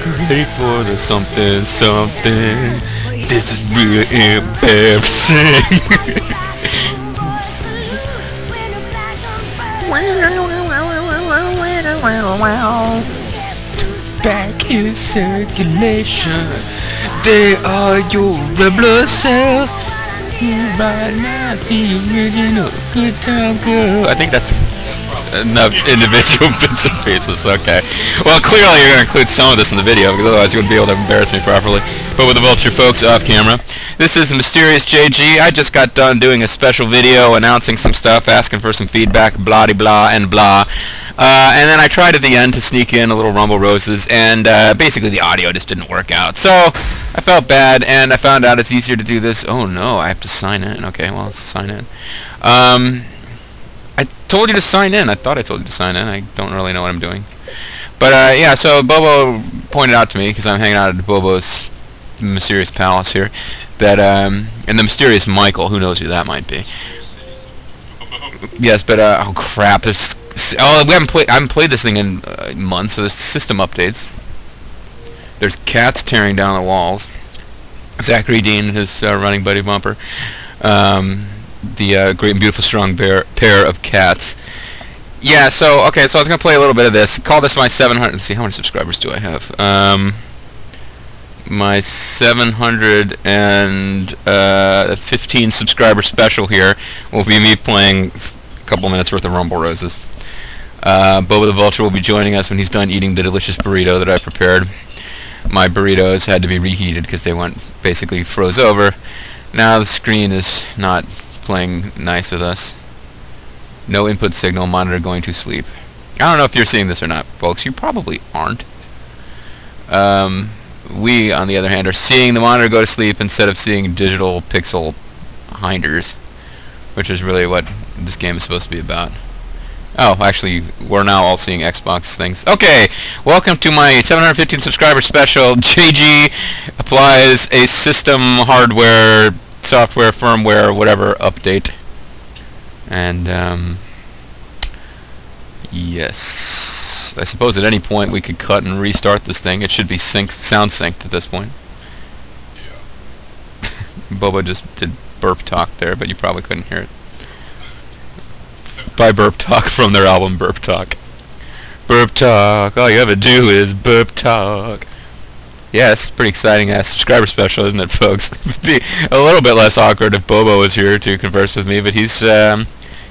Ready for the something, something. This is really embarrassing. Back in circulation, they are your blood cells. Right now, the original good time girl. I think that's enough individual bits and pieces. Okay. Well, clearly you're going to include some of this in the video, because otherwise you wouldn't be able to embarrass me properly. But with the Vulture folks off camera, this is the Mysterious JG. I just got done doing a special video announcing some stuff, asking for some feedback, blah de blah and blah. Uh, and then I tried at the end to sneak in a little Rumble Roses, and uh, basically the audio just didn't work out. So I felt bad, and I found out it's easier to do this. Oh no, I have to sign in. Okay, well, let's sign in. Um, told you to sign in. I thought I told you to sign in. I don't really know what I'm doing. But uh, yeah, so Bobo pointed out to me, because I'm hanging out at Bobo's mysterious palace here, that, um, and the mysterious Michael, who knows who that might be. Yes, but, uh, oh crap, there's, oh, we haven't played, I haven't played this thing in uh, months, so there's system updates. There's cats tearing down the walls. Zachary Dean, his uh, running buddy bumper. Um, the uh, great and beautiful strong bear, pair of cats. Yeah, so, okay, so I was going to play a little bit of this. Call this my 700, let's see, how many subscribers do I have? Um, my 715 uh, subscriber special here will be me playing a couple minutes worth of Rumble Roses. Uh, Bobo the Vulture will be joining us when he's done eating the delicious burrito that I prepared. My burritos had to be reheated because they went basically froze over. Now the screen is not playing nice with us. No input signal, monitor going to sleep. I don't know if you're seeing this or not, folks. You probably aren't. Um, we, on the other hand, are seeing the monitor go to sleep instead of seeing digital pixel hinders, which is really what this game is supposed to be about. Oh, actually, we're now all seeing Xbox things. Okay, welcome to my 715 subscriber special. JG applies a system hardware, software, firmware, whatever update. And, um, yes. I suppose at any point we could cut and restart this thing. It should be synced, sound synced at this point. Yeah. Bobo just did burp talk there, but you probably couldn't hear it. By burp talk from their album Burp Talk. Burp talk, all you ever do is burp talk. Yeah, it's pretty exciting uh, subscriber special, isn't it, folks? It'd be a little bit less awkward if Bobo was here to converse with me, but he's um,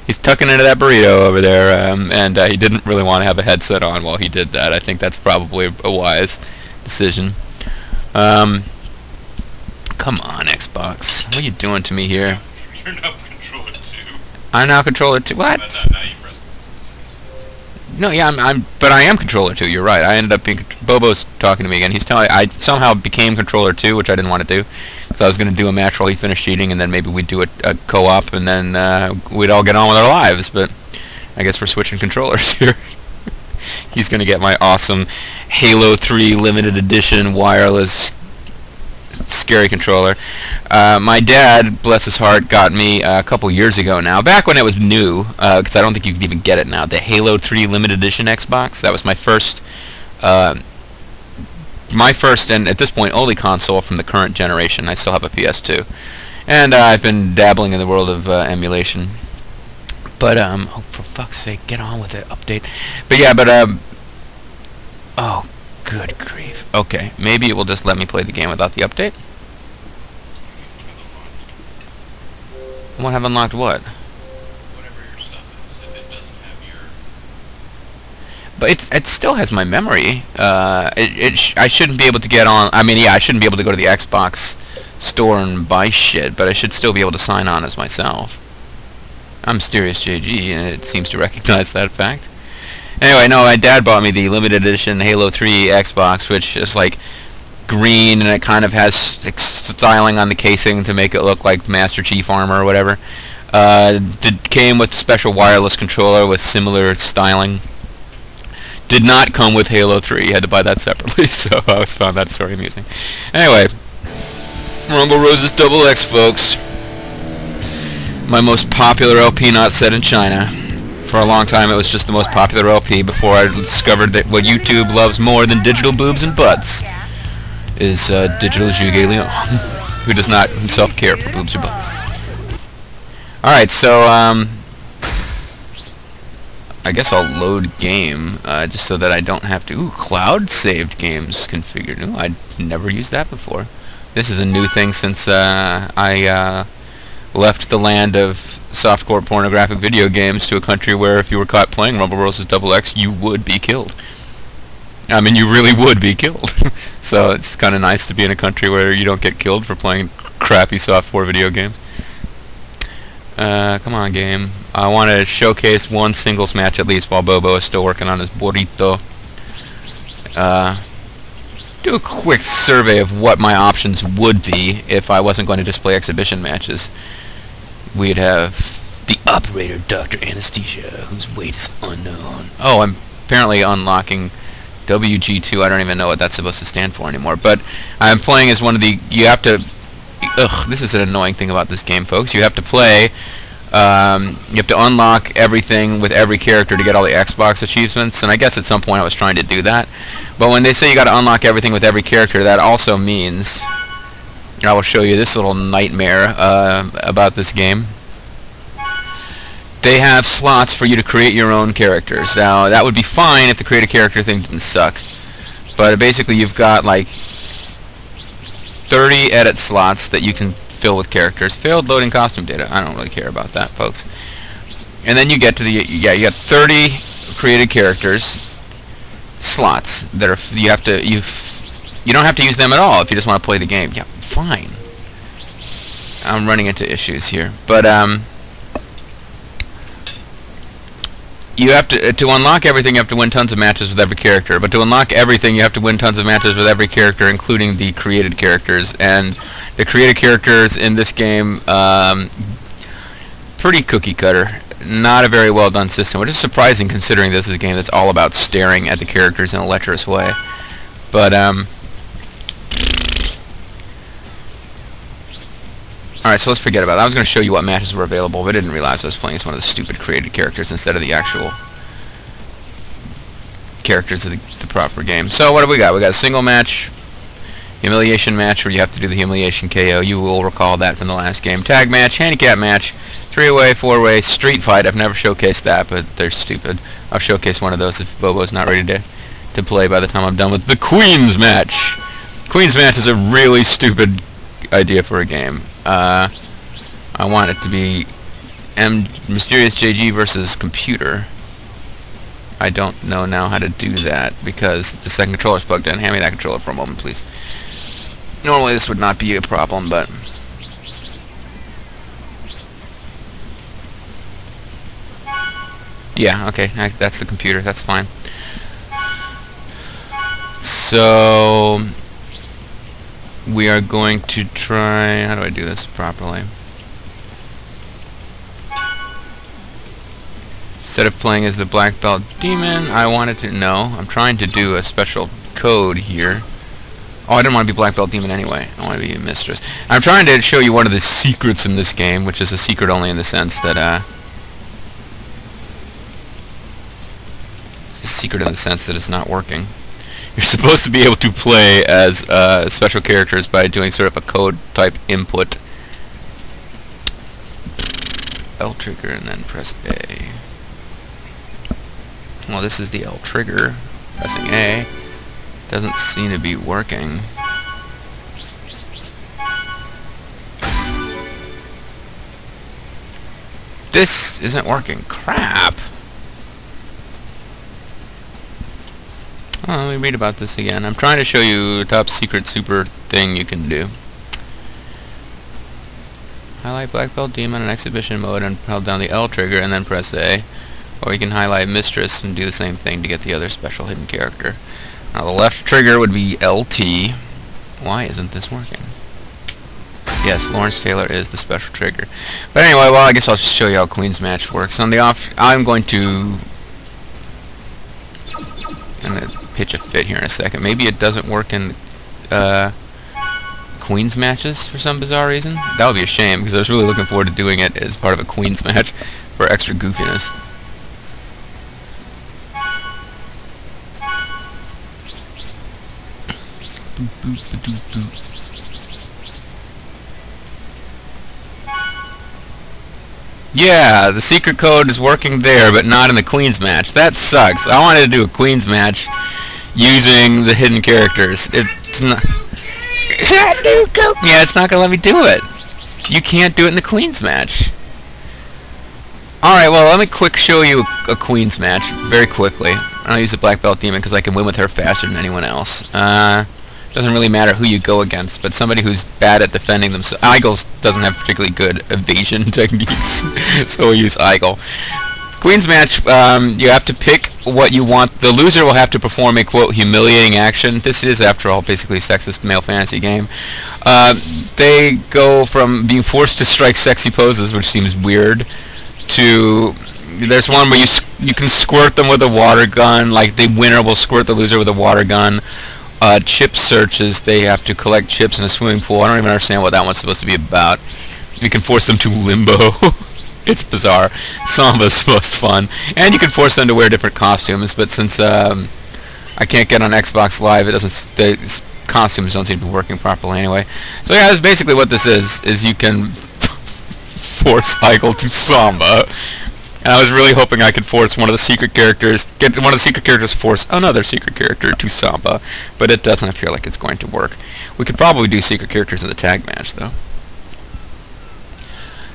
he's tucking into that burrito over there, um, and uh, he didn't really want to have a headset on while he did that. I think that's probably a wise decision. Um, come on, Xbox. What are you doing to me here? You're now controller two. I'm now controller two. What? No, yeah, I'm, I'm, but I am controller two. You're right. I ended up being. Bobo's talking to me again. He's telling. I somehow became controller two, which I didn't want to do. So I was going to do a match while he finished eating, and then maybe we'd do a, a co-op, and then uh, we'd all get on with our lives. But I guess we're switching controllers here. He's going to get my awesome Halo 3 limited edition wireless scary controller. Uh, my dad, bless his heart, got me uh, a couple years ago now, back when it was new, because I don't think you can even get it now, the Halo 3 limited edition Xbox. That was my first, uh, my first and at this point only console from the current generation. I still have a PS2. And uh, I've been dabbling in the world of uh, emulation. But, um, oh, for fuck's sake, get on with it, update. But yeah, but, um, oh, good grief. Okay, maybe it will just let me play the game without the update. I won't have unlocked what? Whatever your stuff is, if it doesn't have your. But it it still has my memory. Uh, it it sh I shouldn't be able to get on. I mean, yeah, I shouldn't be able to go to the Xbox store and buy shit, but I should still be able to sign on as myself. I'm Mysterious JG, and it seems to recognize that fact. Anyway, no, my dad bought me the limited edition Halo 3 Xbox, which is like green, and it kind of has styling on the casing to make it look like Master Chief armor or whatever. Uh, it came with special wireless controller with similar styling. Did not come with Halo 3. You had to buy that separately, so I always found that story amusing. Anyway, Rumble Roses Double X, folks. My most popular LP not set in China. For a long time, it was just the most popular LP before I discovered that what YouTube loves more than digital boobs and butts is uh, digital Juge Leon, who does not himself care for boobs or butts. Alright, so, um, I guess I'll load game, uh, just so that I don't have to... Ooh, cloud saved games configured. Ooh, I'd never used that before. This is a new thing since, uh, I, uh, left the land of softcore pornographic video games to a country where if you were caught playing Rumble Roses Double X, you would be killed. I mean, you really would be killed. so it's kind of nice to be in a country where you don't get killed for playing crappy softcore video games. Uh, come on, game. I want to showcase one singles match at least while Bobo is still working on his burrito. Uh, do a quick survey of what my options would be if I wasn't going to display exhibition matches we'd have the operator, Dr. Anesthesia, whose weight is unknown. Oh, I'm apparently unlocking WG2. I don't even know what that's supposed to stand for anymore. But I'm playing as one of the... You have to... Ugh, this is an annoying thing about this game, folks. You have to play... Um, you have to unlock everything with every character to get all the Xbox achievements, and I guess at some point I was trying to do that. But when they say you got to unlock everything with every character, that also means I will show you this little nightmare uh, about this game. They have slots for you to create your own characters. Now, that would be fine if the create a character thing didn't suck. But basically, you've got like 30 edit slots that you can fill with characters. Failed loading costume data. I don't really care about that, folks. And then you get to the yeah, you got 30 created characters slots that are you have to you you don't have to use them at all if you just want to play the game. Yeah, fine. I'm running into issues here, but um, you have to uh, to unlock everything. You have to win tons of matches with every character, but to unlock everything, you have to win tons of matches with every character, including the created characters. And the created characters in this game, um, pretty cookie cutter. Not a very well done system, which is surprising considering this is a game that's all about staring at the characters in a lecherous way. But um, Alright, so let's forget about that. I was going to show you what matches were available, but I didn't realize I was playing as one of the stupid created characters instead of the actual characters of the, the proper game. So what do we got? We got a single match, humiliation match where you have to do the humiliation KO. You will recall that from the last game. Tag match, handicap match, three-way, four-way, street fight. I've never showcased that, but they're stupid. I'll showcase one of those if Bobo's not ready to, to play by the time I'm done with the Queen's match. Queen's match is a really stupid idea for a game. Uh, I want it to be M Mysterious JG versus computer. I don't know now how to do that because the second controller's plugged in. Hand me that controller for a moment, please. Normally this would not be a problem, but... Yeah, okay, that's the computer, that's fine. So, we are going to try... How do I do this properly? Instead of playing as the Black Belt Demon, I wanted to... know. I'm trying to do a special code here. Oh, I didn't want to be Black Belt Demon anyway. I want to be Mistress. I'm trying to show you one of the secrets in this game, which is a secret only in the sense that, uh... It's a secret in the sense that it's not working. You're supposed to be able to play as uh, special characters by doing sort of a code type input. L trigger and then press A. Well, this is the L trigger. Pressing A. Doesn't seem to be working. This isn't working. Crap! Let me read about this again. I'm trying to show you a top secret super thing you can do. Highlight Black Belt Demon in exhibition mode and hold down the L trigger and then press A. Or you can highlight Mistress and do the same thing to get the other special hidden character. Now the left trigger would be LT. Why isn't this working? Yes, Lawrence Taylor is the special trigger. But anyway, well, I guess I'll just show you how Queen's Match works. On the off, I'm going to I'm going to pitch a fit here in a second. Maybe it doesn't work in uh, Queens matches for some bizarre reason. That would be a shame, because I was really looking forward to doing it as part of a Queens match for extra goofiness. Yeah, the secret code is working there, but not in the Queens match. That sucks. I wanted to do a Queens match using the hidden characters. It's not... yeah, it's not to let me do it. You can't do it in the Queen's match. Alright, well, let me quick show you a, Queen's match, very quickly. I'll use a Black Belt Demon because I can win with her faster than anyone else. Uh, doesn't really matter who you go against, but somebody who's bad at defending themselves. Eagles doesn't have particularly good evasion techniques, so we'll use Aigle. Queen's match, um, you have to pick what you want. The loser will have to perform a, quote, humiliating action. This is, after all, basically a sexist male fantasy game. Uh, they go from being forced to strike sexy poses, which seems weird, to... There's one where you you can squirt them with a water gun, like the winner will squirt the loser with a water gun uh, chip searches, they have to collect chips in a swimming pool. I don't even understand what that one's supposed to be about. You can force them to limbo. it's bizarre. Samba's most fun. And you can force them to wear different costumes, but since um, I can't get on Xbox Live, it doesn't. The costumes don't seem to be working properly anyway. So yeah, that's basically what this is. Is you can force Aigle to Samba, and I was really hoping I could force one of the secret characters, get one of the secret characters force another secret character to Samba, but it doesn't appear like it's going to work. We could probably do secret characters in the tag match, though.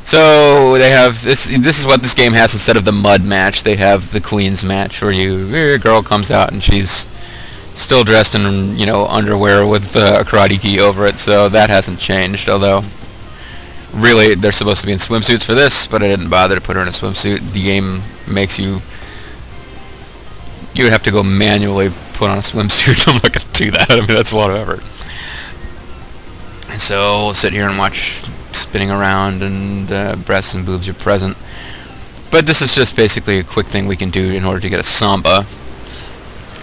So they have this. This is what this game has instead of the mud match. They have the Queen's match, where you a girl comes out and she's still dressed in you know underwear with uh, a karate gi over it. So that hasn't changed, although really they're supposed to be in swimsuits for this, but I didn't bother to put her in a swimsuit. The game makes you you would have to go manually put on a swimsuit. I'm not to do that. I mean, that's a lot of effort. And so we'll sit here and watch spinning around and uh, breasts and boobs are present. But this is just basically a quick thing we can do in order to get a samba.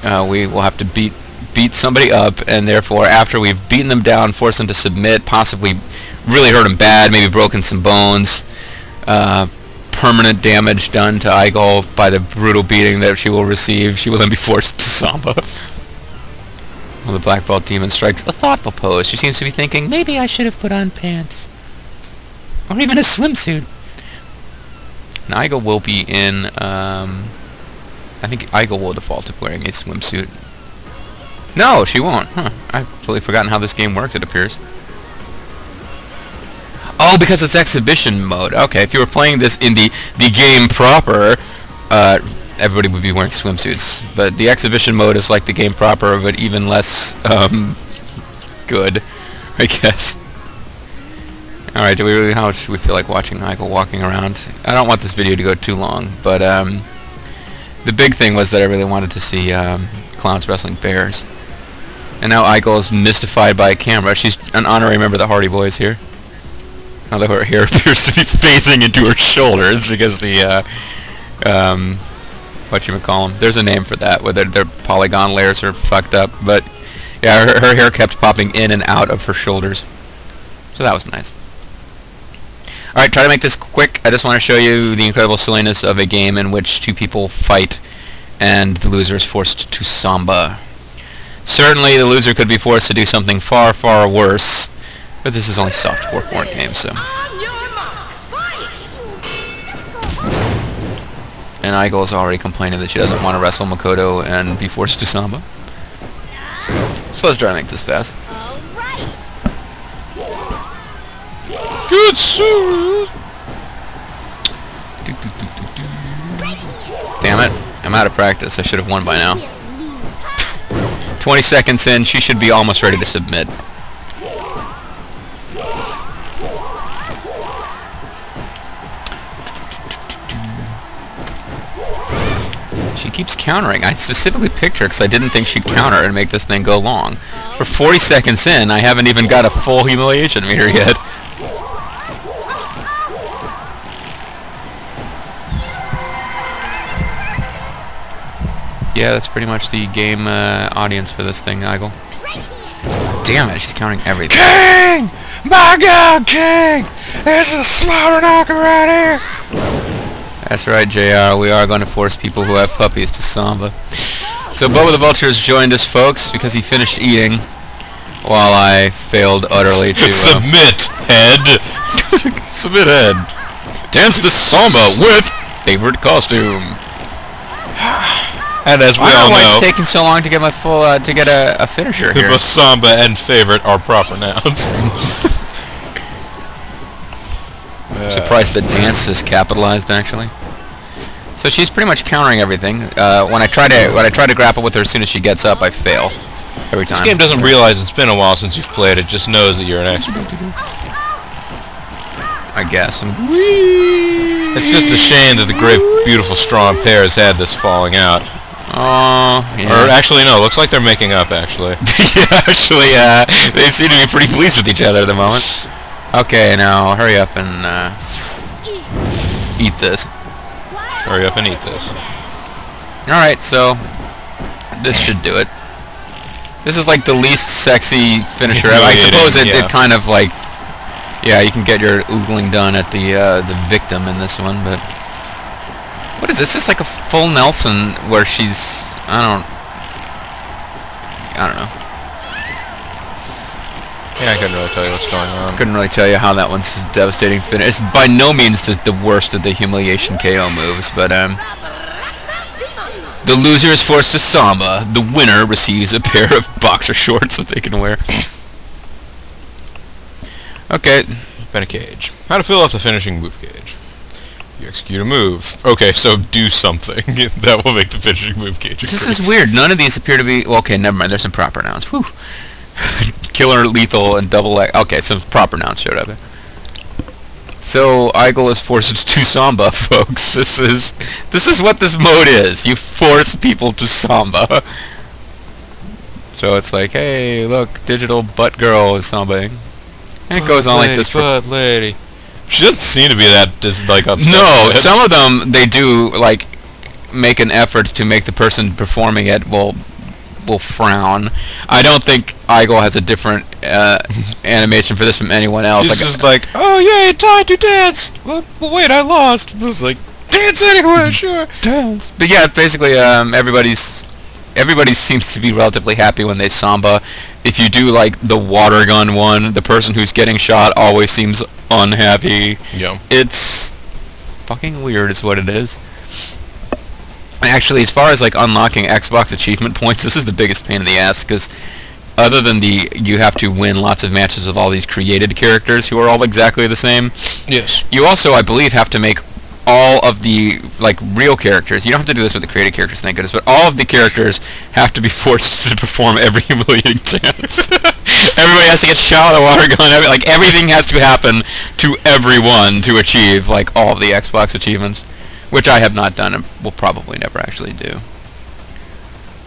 Uh, we will have to beat beat somebody up, and therefore after we've beaten them down, force them to submit, possibly really hurt them bad, maybe broken some bones, uh, permanent damage done to Aigle by the brutal beating that she will receive. She will then be forced to Samba. Well, the Black Belt Demon strikes a thoughtful pose. She seems to be thinking, maybe I should have put on pants. Or even a swimsuit. Now Aigle will be in, um, I think Aigle will default to wearing a swimsuit. No, she won't. Huh. I've totally forgotten how this game works, it appears. Oh, because it's exhibition mode. Okay, if you were playing this in the, the game proper, uh, everybody would be wearing swimsuits. But the exhibition mode is like the game proper, but even less um, good, I guess. Alright, do we really, how do we feel like watching Michael walking around? I don't want this video to go too long, but um, the big thing was that I really wanted to see um, clowns wrestling bears. And now Aigle is mystified by a camera. She's an honorary member of the Hardy Boys here. Although her hair appears to be phasing into her shoulders because the, uh, um, what you call them? There's a name for that, whether their polygon layers are fucked up. But yeah, her, her hair kept popping in and out of her shoulders. So that was nice. Alright, try to make this quick. I just want to show you the incredible silliness of a game in which two people fight and the loser is forced to samba. Certainly the loser could be forced to do something far, far worse. But this is only softcore porn game, so. And Aigle is already complaining that she doesn't want to wrestle Makoto and be forced to Samba. So let's try to make this fast. Good. Damn it. I'm out of practice. I should have won by now. 20 seconds in, she should be almost ready to submit. She keeps countering. I specifically picked her because I didn't think she'd counter and make this thing go long. For 40 seconds in, I haven't even got a full humiliation meter yet. Yeah, that's pretty much the game uh, audience for this thing, Aigle. Damn it, she's counting everything. King! My God, King! This is slobberknocker right here! That's right, JR. We are going to force people who have puppies to samba. So Bubba the Vulture has joined us, folks, because he finished eating. while I failed utterly to uh, Submit, head. submit head. Dance the samba with favorite costume. And as we I don't all know why it's taking so long to get my full uh, to get a, a finisher here. both samba and favorite are proper nouns. I'm Surprised the dance is capitalized actually. So she's pretty much countering everything. Uh, when I try to when I try to grapple with her as soon as she gets up, I fail every time. This game doesn't realize it's been a while since you've played it. Just knows that you're an expert. I guess. It's just a shame that the great, beautiful, strong pair has had this falling out. Oh, Or actually, no. Looks like they're making up. Actually, yeah, actually, uh, they seem to be pretty pleased with each other at the moment. Okay, now hurry up and uh, eat this. hurry up and eat this. All right, so this should do it. This is like the least sexy finisher. ever. I suppose it, yeah. it kind of like, yeah, you can get your oogling done at the uh, the victim in this one, but what is this? This is like a full Nelson where she's I don't I don't know. Yeah, I couldn't really tell you what's going on. Couldn't really tell you how that one's devastating finish. It's by no means the, the worst of the humiliation KO moves, but um, the loser is forced to samba. The winner receives a pair of boxer shorts that they can wear. Okay, Been a cage. How to fill out the finishing move gauge. You execute a move. Okay, so do something. that will make the finishing move gauge. this increase. is weird. None of these appear to be. Well, okay, never mind. There's some proper nouns. Whew. Killer, lethal, and double. Leg. Okay, some proper nouns showed up. here. So Aigle is forced to samba, folks. This is this is what this mode is. You force people to samba. So it's like, hey, look, digital butt girl is sambaing. And it goes on like this for Butt lady. She doesn't seem to be that just like upset. No, some of them they do like make an effort to make the person performing it will will frown. I don't think Aigle has a different uh, animation for this from anyone else. She's Like, just like, oh yay, time to dance. Well, wait, I lost. It was like, dance anyway, sure. dance. But yeah, basically, um, everybody's everybody seems to be relatively happy when they samba. If you do like the water gun one, the person who's getting shot always seems unhappy. Yeah. It's fucking weird is what it is. Actually, as far as like unlocking Xbox achievement points, this is the biggest pain in the ass because other than the you have to win lots of matches with all these created characters who are all exactly the same, Yes. you also, I believe, have to make all of the like real characters. You don't have to do this with the created characters, thank goodness, but all of the characters have to be forced to perform every humiliating dance. Everybody has to get shot with a water gun. Every, like everything has to happen to everyone to achieve like all of the Xbox achievements, which I have not done and will probably never actually do.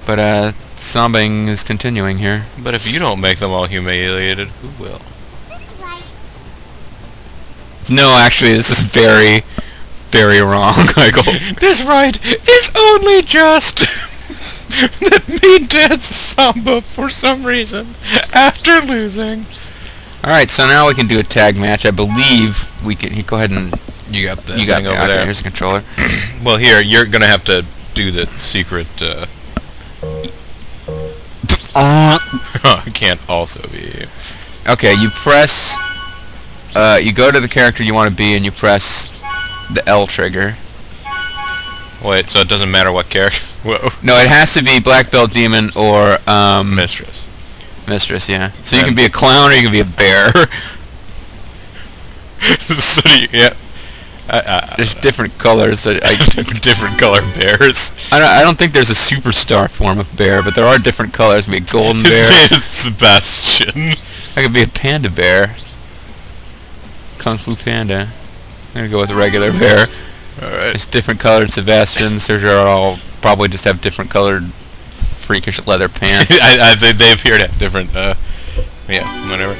But uh, sambaing is continuing here. But if you don't make them all humiliated, who will? No, actually, this is very, very wrong, Michael. This right is only just that me dance samba for some reason after losing. All right, so now we can do a tag match. I believe we can. Go ahead and You got the you got thing over okay, there. Here's the controller. Well, here you're gonna have to do the secret. Uh, can't also be. Okay, you press. Uh, you go to the character you want to be, and you press the L trigger. Wait, so it doesn't matter what character. Whoa. No, it has to be Black Belt Demon or um, Mistress. Mistress. Yeah. So you can be a clown or you can be a bear. so do you, yeah. I, I, There's different colors that I. different color bears. I don't. I don't think there's a superstar form of bear, but there are different colors. Be a golden His bear. name is Sebastian. I could be a panda bear. Kung Fu Panda. I'm gonna go with a regular pair. Alright. It's different colored Sebastians. They're all probably just have different colored freakish leather pants. I, I, they, they appear to have different, uh, yeah, whatever.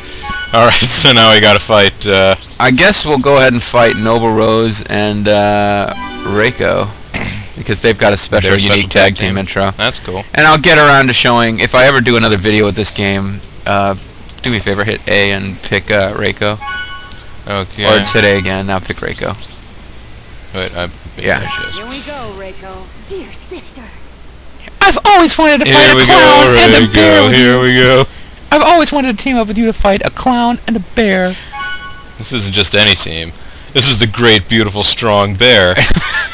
Alright, so now we gotta fight, uh, I guess we'll go ahead and fight Noble Rose and uh, Reiko because they've got a special unique tag tag team team. intro. that's cool. And I'll get around to showing if I ever do another video with this game. Uh, do me a favor, hit A and pick uh, Reiko, Okay. or today again. Now pick Reiko. Wait, I, Yeah. there she is. Here we go, Reiko. Dear sister. I've always wanted to fight Here we go, here we go, here we go. I've always always wanted to team up with you to fight a clown and a bear. This isn't just any team. This is the great, beautiful, strong bear.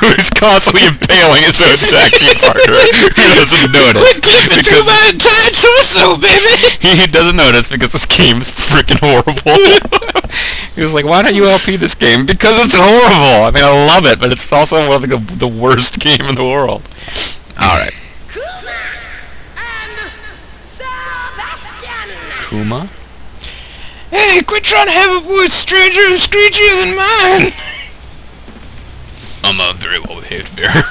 Who's constantly impaling his own tag team partner. He doesn't notice. because time torso, baby! he doesn't notice because this game is freaking horrible. he was like, why don't you LP this game? Because it's horrible. I mean, I love it, but it's also one of the, the worst game in the world. Alright. Kuma and Sebastian. Kuma? Hey, quit trying to have a voice stranger and screechier than mine! I'm a very well behaved bear.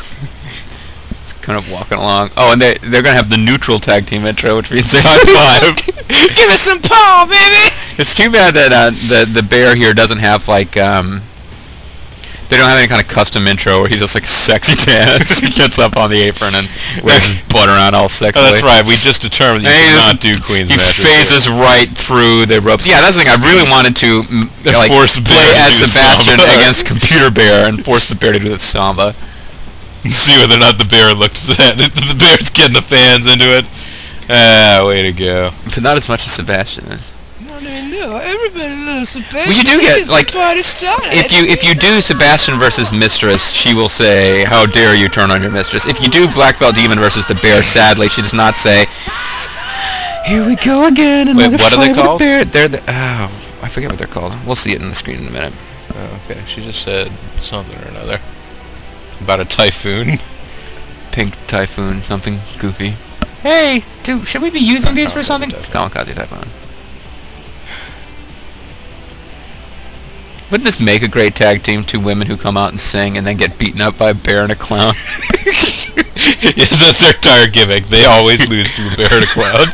It's kind of walking along. Oh, and they they're gonna have the neutral tag team intro, which means they high five. Give us some paw, baby! it's too bad that uh, the the bear here doesn't have like um. They don't have any kind of custom intro where he does like sexy dance. he gets up on the apron and waves his butt around all sexy. Oh, that's right. We just determined you cannot do Queen's He phases right through the ropes. Yeah, that's the thing. I really wanted to like, Force bear play as Sebastian against Computer Bear and force the bear to do the samba. See whether or not the bear looks at it. The bear's getting the fans into it. Ah, way to go. But not as much as Sebastian is. No, no, everybody loves the bear. Well, you do get, like, If you if you do Sebastian versus Mistress, she will say, "How dare you turn on your mistress?" If you do Black Belt Demon versus the Bear, sadly, she does not say, "Here we go again." Another what are they fight with the called? Bear. They're the oh, I forget what they're called. We'll see it in the screen in a minute. Oh, okay, she just said something or another. About a typhoon. Pink Typhoon, something goofy. Hey, do, should we be using these for something? Kamikaze Typhoon. Wouldn't this make a great tag team? Two women who come out and sing and then get beaten up by a bear and a clown. yes, that's their entire gimmick. They always lose to a bear and a clown.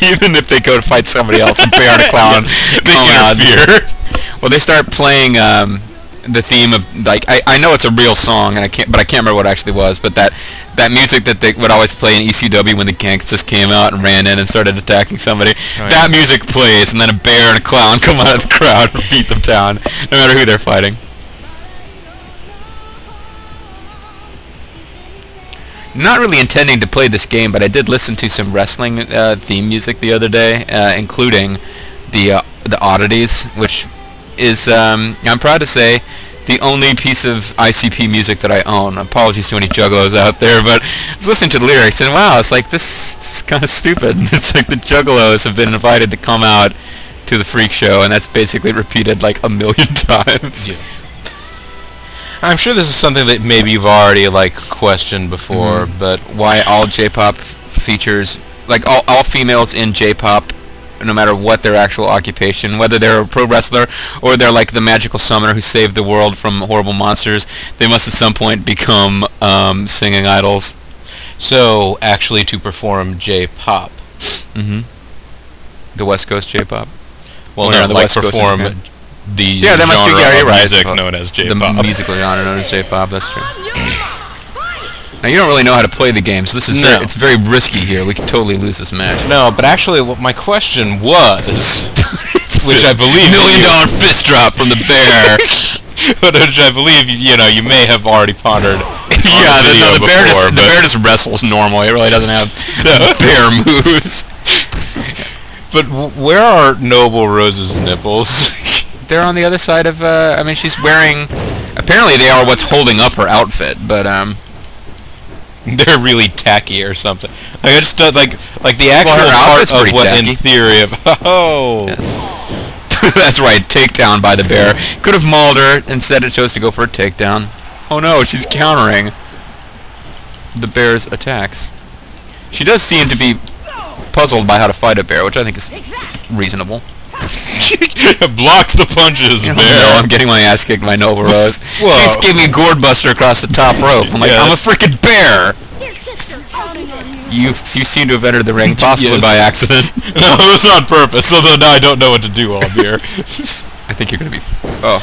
Even if they go to fight somebody else, a bear and a clown they come out. Well, they start playing um, the theme of like I, I know it's a real song and I can't but I can't remember what it actually was. But that that music that they would always play in ECW when the Gangs just came out and ran in and started attacking somebody. Right. That music plays and then a bear and a clown come out of the crowd and beat them down, no matter who they're fighting. Not really intending to play this game, but I did listen to some wrestling uh, theme music the other day, uh, including the uh, the oddities, which is um, I'm proud to say the only piece of ICP music that I own. Apologies to any juggalos out there, but I was listening to the lyrics and wow, it's like this is kind of stupid. It's like the juggalos have been invited to come out to the freak show, and that's basically repeated like a million times. Yeah. I'm sure this is something that maybe you've already like questioned before, Mhm. but Why all J-pop features like all all females in J-pop no matter what their actual occupation, whether they're a pro wrestler or they're like the magical summoner who saved the world from horrible monsters, they must at some point become um, singing idols. so actually to perform J-pop, hmm The West Coast J-pop. well, Or not on the like West perform okay. the Yeah, that must be genre Gary of music known as J-pop. musical genre known as J-pop. That's true. On your marks, fight. Now you don't really know how to play the game, so this is No. very, it's very risky here. We could totally lose this match. No, but actually, what my question was, which I believe million dollar fist drop from the bear. which I believe you know you may have already pondered. on yeah, the, no, the bear before, just the bear just wrestles normal. It really doesn't have No. bear moves. But w- where are Noble Rose's nipples? They're on the other side of. Uh, I mean, she's wearing. Apparently, they are what's holding up her outfit, but um, They're really tacky or something. Like I just don't like like the actual her part of what tacky. in theory of oh that's right, takedown by the bear. Could have mauled her. Instead, it chose to go for a takedown. Oh no, she's countering the bear's attacks. She does seem to be puzzled by how to fight a bear, which I think is reasonable. Blocks the punches, bear. no, I'm getting my ass kicked by Noble Rose. Whoa. She just gave me a gourd buster across the top rope. I'm like, Yeah, I'm a freaking bear. Your sister counting on you. You seem to have entered the ring possibly Yes. by accident. no, it was on purpose. Although now I don't know what to do while I'm here. I think you're gonna be. Oh,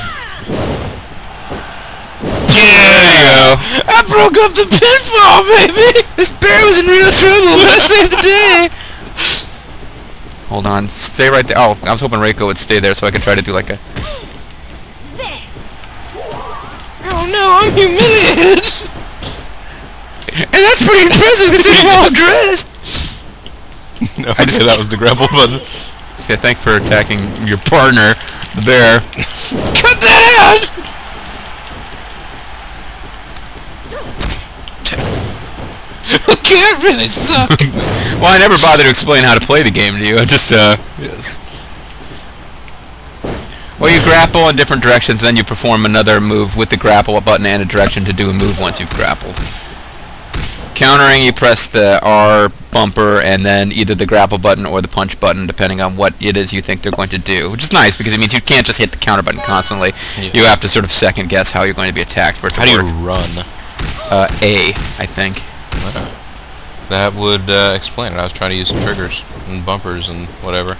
go. I broke up the pinfall, baby. this bear was in real trouble, but I saved the day. Hold on, stay right there. Oh, I was hoping Reiko would stay there so I could try to do like a. There. Oh no, I'm humiliated. And that's pretty impressive considering how I'm dressed. No, I just- said that was the grapple button. Say thank for attacking your partner, the bear. Cut that out! okay, I really suck. Well, I never bothered to explain how to play the game to you. I just, uh, yes. well, you grapple in different directions, then you perform another move with the grapple button and a direction to do a move once you've grappled. Countering, you press the R bumper and then either the grapple button or the punch button, depending on what it is you think they're going to do. Which is nice because it means you can't just hit the counter button constantly. Yeah. You have to sort of second guess how you're going to be attacked for it to How do you run? Uh, A, I think. That would uh, explain it. I was trying to use triggers and bumpers and whatever.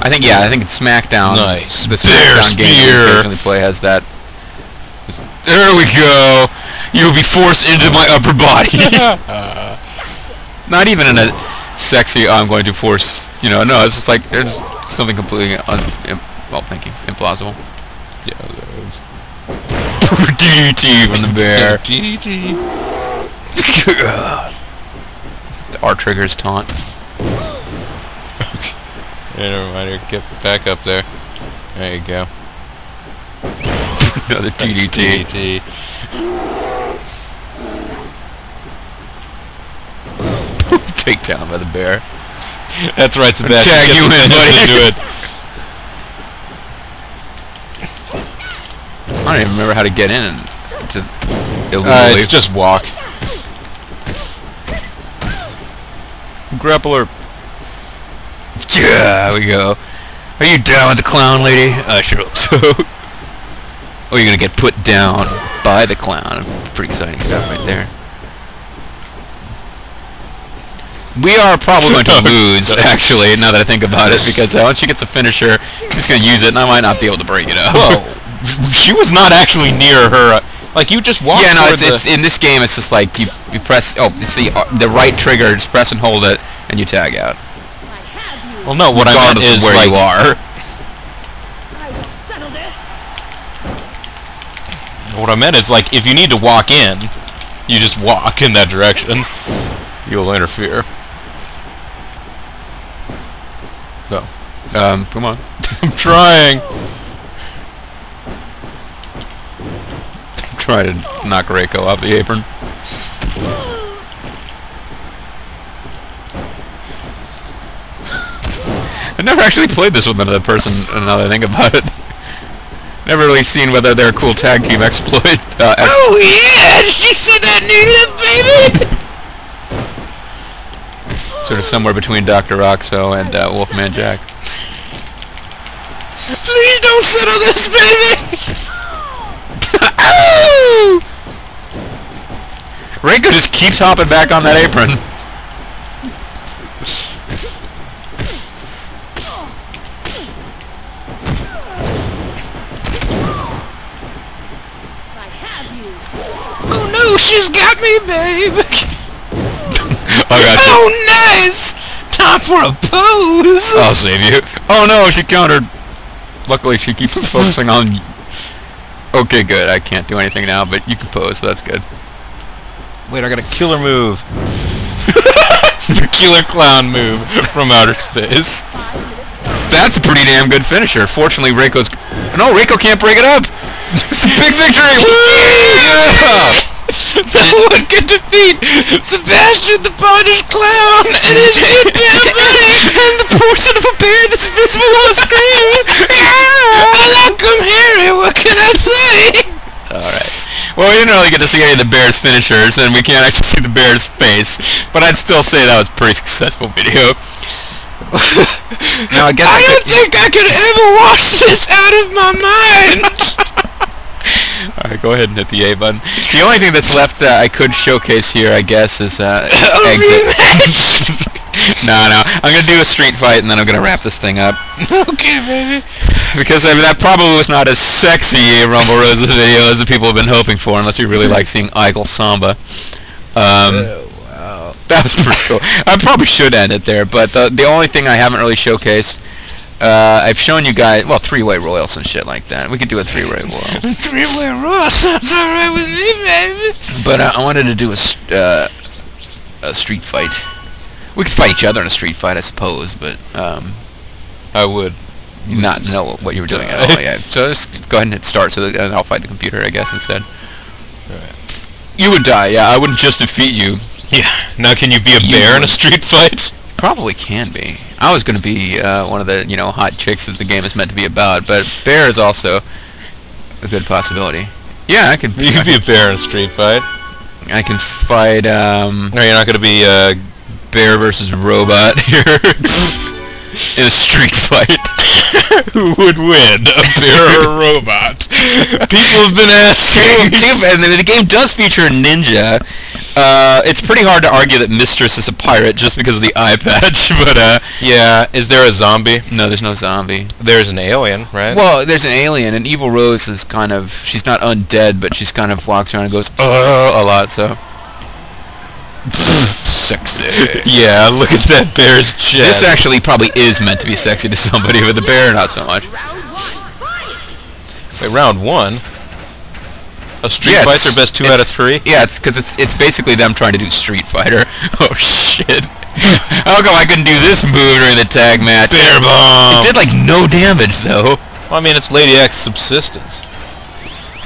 I think yeah, I think it's SmackDown. Nice. The Bear SmackDown game we play has that. There we go. You will be forced into my upper body. Not even in a sexy. I'm going to force. You know, no. It's just like there's something completely un. Well, thank you. Implausible. Yeah. DDT from the bear. DDT. The R triggers taunt. Yeah, never mind. Get back up there. There you go. Another. DDT. Takedown by the bear. That's right, Sebastian. Tag Get you the in, buddy. into it. I don't even remember how to get in. To. Uh, it's just walk. Grappler. Yeah, there we go. Are you down with the clown lady? I sure hope so. oh, you're gonna get put down by the clown. Pretty exciting stuff right there. We are probably going to lose, actually, now that I think about it, because uh, once she gets a finisher, she's going to use it, and I might not be able to break it up. Whoa. she was not actually near her. uh, Like you just walked yeah, no, it's, it's in this game. It's just like you, you press. Oh, it's the uh, the right trigger. Just press and hold it, and you tag out. I have you. well, no. What I meant is where like you are. I will settle this. what I meant is like if you need to walk in, you just walk in that direction. You'll interfere. No. Um, come on. I'm trying. Try to knock Reiko off the apron. I've never actually played this with another person, now that I think about it. Never really seen whether they're a cool tag team exploit. Uh, ex- Oh yeah! Did you see that new baby? sort of somewhere between Dr. Roxo and uh, Wolfman Jack. Please don't settle this, baby. Reiko just keeps hopping back on that apron. I have you. Oh no, she's got me, babe. I got you. Oh nice. Time for a pose. I'll save you. Oh no, she countered. Luckily, she keeps focusing on. Okay, good. I can't do anything now, but you can pose, so that's good. Wait, I got a killer move. the killer clown move from outer space. That's a pretty damn good finisher. Fortunately, Reiko's. No, Reiko can't break it up. It's a big victory. yeah! No one can defeat Sebastian the bondage clown and his good bear buddy and the portion of a bear that's visible on the screen. I like him hairy, what can I say? All right. Well, we didn't really get to see any of the bear's finishers, and we can't actually see the bear's face. But I'd still say that was a pretty successful video. now I guess I I don't could- think I could ever wash this out of my mind. Alright, go ahead and hit the A button. The only thing that's left uh, I could showcase here, I guess, is uh, exit. no, no. I'm gonna do a street fight and then I'm gonna wrap this thing up. okay, baby. Because I mean, that probably was not as sexy a Rumble Roses video as the people have been hoping for, unless you really like seeing Aigle Samba. Um, wow. that was pretty cool. I probably should end it there, but the, the only thing I haven't really showcased, uh, I've shown you guys, well, three-way royals and shit like that. We could do a three-way royal. Three-way roll sounds alright with me, baby. But uh, I wanted to do a, uh, a street fight We could fight each other in a street fight, I suppose, but um, I would. not know what you were doing at all. Yeah. So just go ahead and hit start, so that, and I'll fight the computer, I guess, instead. You would die. Yeah, I wouldn't just defeat you. Yeah. Now can you be a You bear in a street fight? Probably can be. I was going to be uh, one of the you know hot chicks that the game is meant to be about, but bear is also a good possibility. Yeah, I could. You could be a bear in a street fight. I can fight um, No, you're not going to be uh, bear versus robot here in a street fight. who would win, a bear or a robot? People have been asking. And the game does feature a ninja. Uh, it's pretty hard to argue that Mistress is a pirate just because of the eye patch, but uh, yeah, is there a zombie? no, there's no zombie. There's an alien, right? Well, there's an alien, and Evil Rose is kind of she's not undead, but she's kind of walks around and goes uh a lot. So sexy. yeah, look at that bear's chest. This actually probably is meant to be sexy to somebody, but the bear not so much. Round one! Wait, round one? A street Yeah, are best two out of three? Yeah, it's because it's it's basically them trying to do Street Fighter. Oh shit! How come I couldn't do this move during the tag match? Bear bomb! It did like no damage though. Well, I mean, it's Lady X subsistence.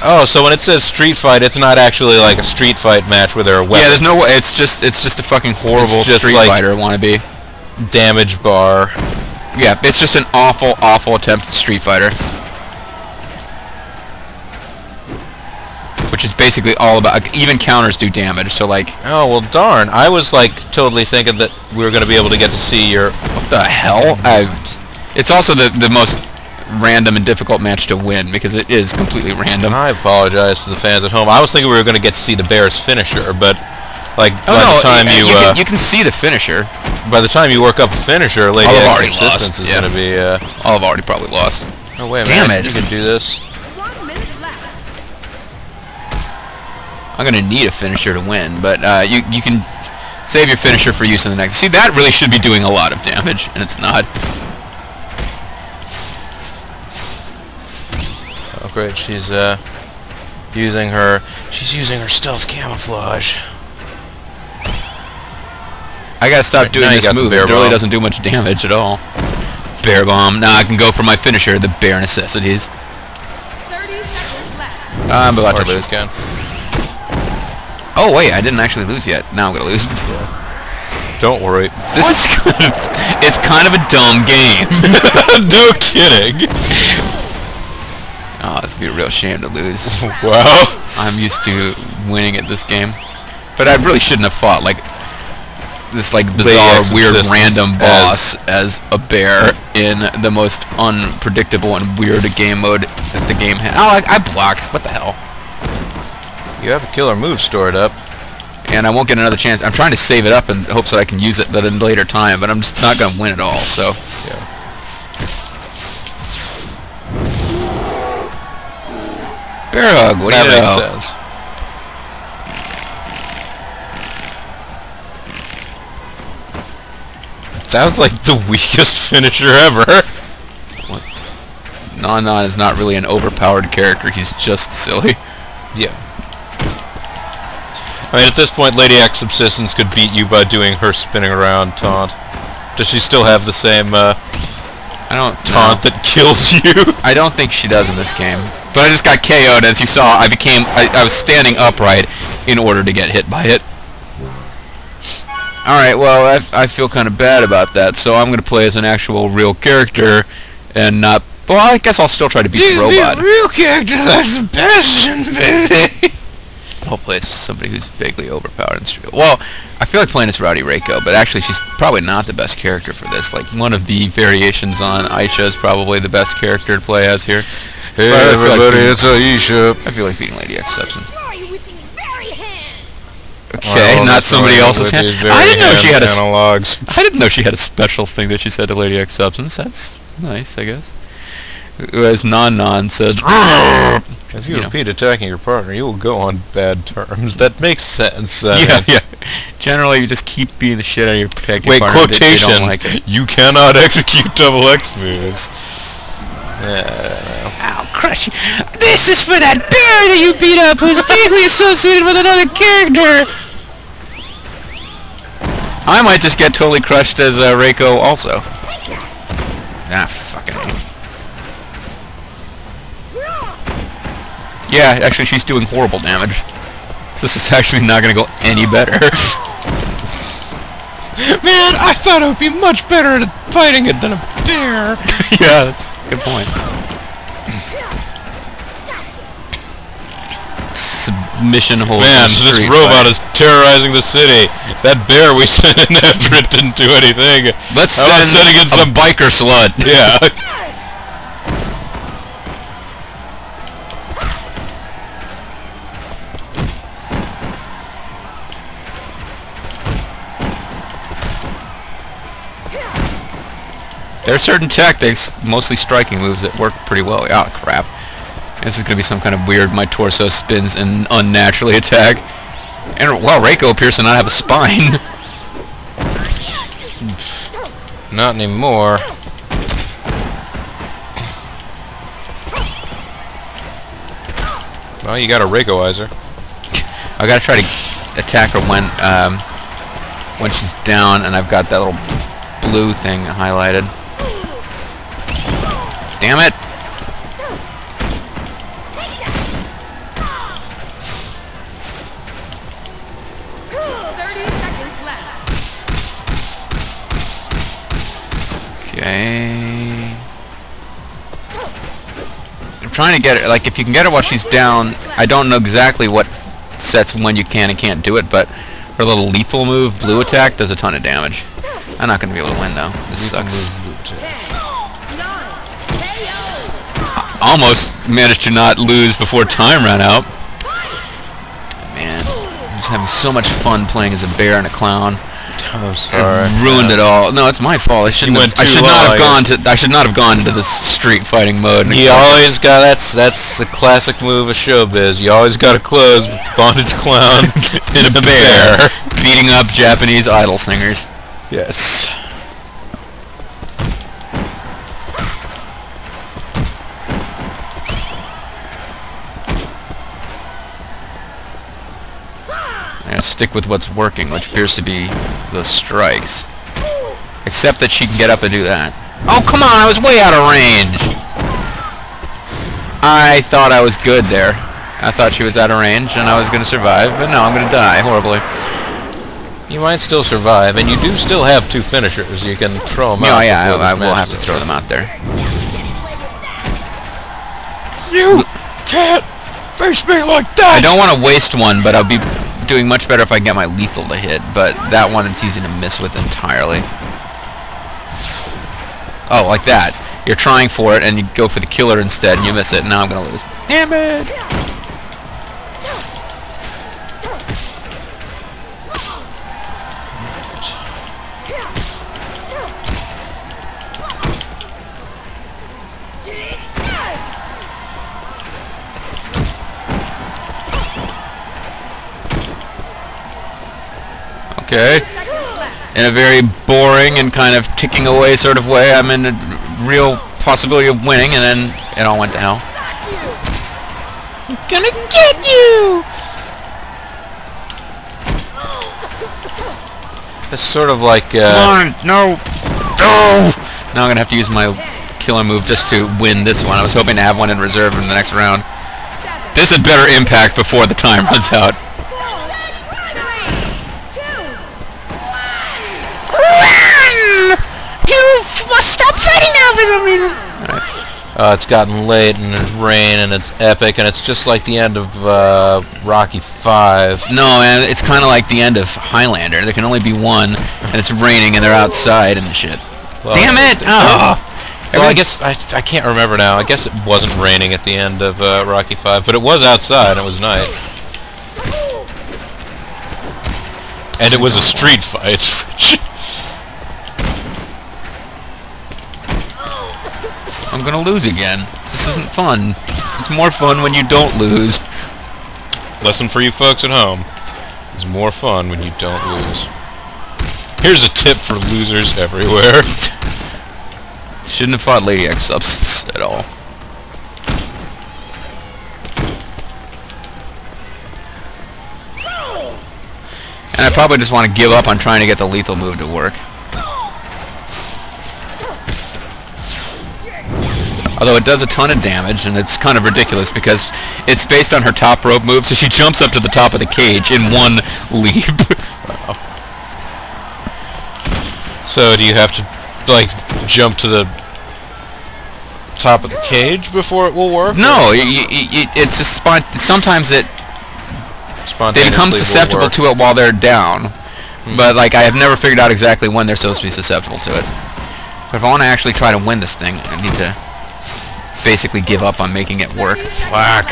Oh, so when it says street fight, it's not actually like a street fight match where there are Yeah, there's no way. It's just it's just a fucking horrible just Street like- Fighter wannabe. damage bar. Yeah, it's just an awful, awful attempt at Street Fighter. Which is basically all about like, even counters do damage. So like, Oh well, darn! I was like totally thinking that we were going to be able to get to see your. what the hell? I, it's also the the most random and difficult match to win because it is completely random. I apologize to the fans at home. I was thinking we were going to get to see the Bears finisher, but like Oh by no! the time you, you, uh, can, you can see the finisher. by the time you work up a finisher, Lady I'll have X already lost, is yeah. going to be. Uh, I'll have already probably lost. oh wait a Damn minute! it. You can do this. I'm gonna need a finisher to win, but uh, you you can save your finisher for use in the next. See, that really should be doing a lot of damage, and it's not. Oh great! She's uh using her. She's using her stealth camouflage. I gotta stop Right, doing this move. bear It really doesn't do much damage at all. Bear bomb. Now I can go for my finisher, the bear necessities. 30 seconds left. I'm about Or to lose. can. Oh wait, I didn't actually lose yet. Now I'm gonna lose. Don't worry. This is kind of, it's kind of a dumb game. no kidding. Oh, it's gonna be a real shame to lose. Wow. I'm used to winning at this game, but I really shouldn't have fought like this like bizarre, weird, existence random as- boss as, a bear in the most unpredictable and weird game mode that the game has. Oh, I, I blocked. What the hell? You have a killer move stored up. and I won't get another chance. I'm trying to save it up in hopes that I can use it at a later time, but I'm just not going to win at all. So bear hug. What that do you makes know? sense. Sounds like the weakest finisher ever. Non Non is not really an overpowered character. He's just silly. Yeah. I mean, at this point, Lady X Subsistence could beat you by doing her spinning around taunt. Does she still have the same uh, I don't taunt that kills you? I don't think she does in this game. But I just got KO'd. As you saw, I became I, I was standing upright in order to get hit by it. Alright, well, I, I feel kind of bad about that, so I'm going to play as an actual real character and not... Well, I guess I'll still try to beat the robot. real character that's the Sebastian, baby. I'll play as somebody who's vaguely overpowered and str- Well, I feel like playing as Rowdy Reiko, but actually she's probably not the best character for this. Like, one of the variations on Aisha is probably the best character to play as here. Hey But I feel like everybody, it's Aisha. I feel like beating Lady X Substance. Destroy with these very hands. Okay, Well, not somebody else's hand. I didn't know she had a. hand analogs. I didn't know she had a special thing that she said to Lady X Substance. That's nice, I guess. Whereas Non Non says. If you, you know. repeat attacking your partner, you will go on bad terms. That makes sense. I "Yeah, mean- yeah." Generally, you just keep beating the shit out of your protective Wait, partner. They- they quotations. don't like it. you cannot execute double X moves. Yeah, I'll crush you. This is for that bear that you beat up who's vaguely associated with another character. I might just get totally crushed as uh, Reiko also. Ah, fucking A. Yeah, actually she's doing horrible damage. So this is actually not gonna go any better. Man, I thought it would be much better at fighting it than a bear. yeah, that's a good point. Submission hold. Man, this robot is terrorizing the city. That bear we sent in after it didn't do anything. Let's How about send sending in a some biker slut. Yeah. There are certain tactics, mostly striking moves, that work pretty well. Oh, crap. This is going to be some kind of weird, my torso spins and unnaturally attack. And, well, Reiko appears to not have a spine. Not anymore. Well, you got a Reikoizer. I gotta try to attack her when, um, when she's down, and I've got that little blue thing highlighted. Damn it! Thirty seconds left. Okay. I'm trying to get her, like, if you can get her while she's down, I don't know exactly what sets when you can and can't do it, but her little lethal move, blue attack, does a ton of damage. I'm not going to be able to win, though. This sucks. Nine. Almost managed to not lose before time ran out. Man, I'm just having so much fun playing as a bear and a clown. I'm I sorry. ruined it all. No, it's my fault. I shouldn't. went Have, I too should not have gone to. I should not have gone into the street fighting mode. and You always got that's that's the classic move of showbiz. You always got to close with the bondage clown in a bear beating up Japanese idol singers. Yes. Stick with what's working, which appears to be the strikes. Except that she can get up and do that. Oh, come on, I was way out of range! I thought I was good there. I thought she was out of range and I was gonna survive, but no, I'm gonna die horribly. You might still survive, and you do still have two finishers. You can throw them No, out. yeah, before I, I will have to throw them out there. You can't face me like that. I don't want to waste one, but I'll be doing much better if I get my lethal to hit, but that one it's easy to miss with entirely. Oh, like that. You're trying for it, and you go for the killer instead, and you miss it, and now I'm gonna lose. Damn it! Okay. In a very boring and kind of ticking away sort of way, I'm in a real possibility of winning, and then it all went to hell. I'm gonna get you. It's sort of like uh, Come on, no! No! Now I'm gonna have to use my killer move just to win this one. I was hoping to have one in reserve in the next round. This had better impact before the time runs out. Four. Three. Two. You must stop fighting now for some reason. Uh, it's gotten late and there's rain and it's epic and it's just like the end of uh, Rocky Five. No, man, it's kind of like the end of Highlander. There can only be one, and it's raining, and they're outside and shit. Well, Damn it! Oh! Well, I guess I, I can't remember now. I guess it wasn't raining at the end of uh, Rocky Five, but it was outside. And it was night, and it was a street fight. I'm gonna lose again. This isn't fun. It's more fun when you don't lose. Lesson for you folks at home: It's more fun when you don't lose. Here's a tip for losers everywhere. Shouldn't have fought Lady X Substance at all. And I probably just want to give up on trying to get the lethal move to work. Although it does a ton of damage, and it's kind of ridiculous because it's based on her top rope move, so she jumps up to the top of the cage in one leap. So do you have to like jump to the top of the cage before it will work? no, it's just spont- sometimes it they become susceptible to it while they're down. Hmm. But like I have never figured out exactly when they're supposed to be susceptible to it. But if I want to actually try to win this thing, I need to basically give up on making it work. Fuck.